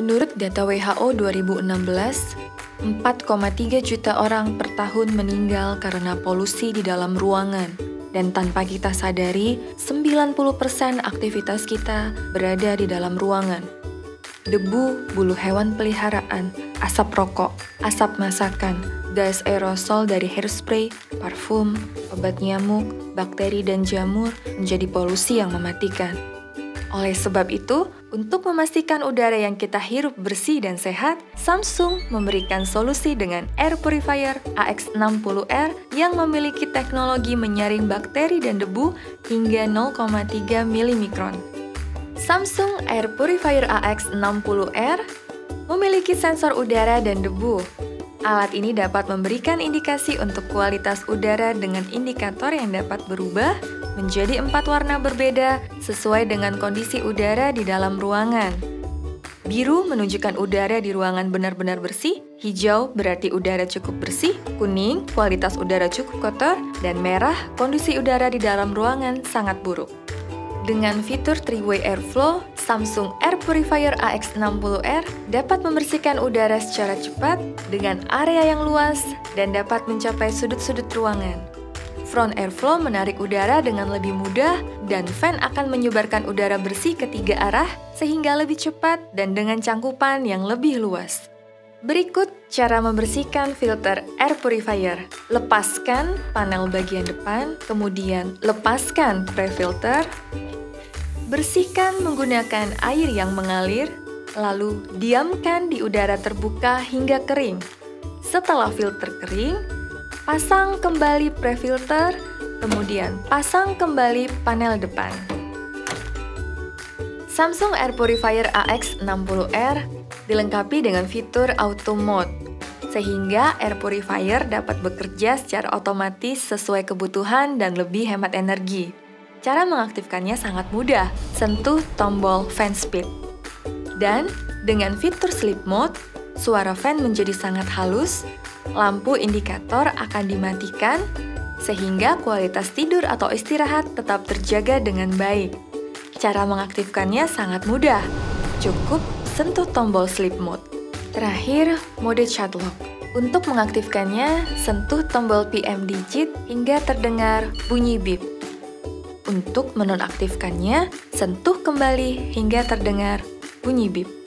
Menurut data WHO 2016, 4,3 juta orang per tahun meninggal karena polusi di dalam ruangan. Dan tanpa kita sadari, 90% aktivitas kita berada di dalam ruangan. Debu, bulu hewan peliharaan, asap rokok, asap masakan, gas aerosol dari hairspray, parfum, obat nyamuk, bakteri dan jamur menjadi polusi yang mematikan. Oleh sebab itu, untuk memastikan udara yang kita hirup bersih dan sehat, Samsung memberikan solusi dengan Air Purifier AX60R yang memiliki teknologi menyaring bakteri dan debu hingga 0,3 mm. Samsung Air Purifier AX60R memiliki sensor udara dan debu. Alat ini dapat memberikan indikasi untuk kualitas udara dengan indikator yang dapat berubah menjadi empat warna berbeda sesuai dengan kondisi udara di dalam ruangan. Biru menunjukkan udara di ruangan benar-benar bersih, hijau berarti udara cukup bersih, kuning kualitas udara cukup kotor, dan merah kondisi udara di dalam ruangan sangat buruk. Dengan fitur three-way airflow, Samsung Air Purifier AX60R dapat membersihkan udara secara cepat dengan area yang luas dan dapat mencapai sudut-sudut ruangan. Front airflow menarik udara dengan lebih mudah dan fan akan menyebarkan udara bersih ke tiga arah sehingga lebih cepat dan dengan cangkupan yang lebih luas. Berikut cara membersihkan filter air purifier. Lepaskan panel bagian depan, kemudian lepaskan pre-filter. Bersihkan menggunakan air yang mengalir, lalu diamkan di udara terbuka hingga kering. Setelah filter kering, Pasang kembali pre-filter, kemudian pasang kembali panel depan. Samsung Air Purifier AX60R dilengkapi dengan fitur Auto Mode, sehingga air purifier dapat bekerja secara otomatis sesuai kebutuhan dan lebih hemat energi. Cara mengaktifkannya sangat mudah, sentuh tombol fan speed. Dan dengan fitur sleep mode, suara fan menjadi sangat halus lampu indikator akan dimatikan sehingga kualitas tidur atau istirahat tetap terjaga dengan baik. Cara mengaktifkannya sangat mudah. Cukup sentuh tombol sleep mode. Terakhir, mode chat lock. Untuk mengaktifkannya, sentuh tombol PM digit hingga terdengar bunyi bip. Untuk menonaktifkannya, sentuh kembali hingga terdengar bunyi bip.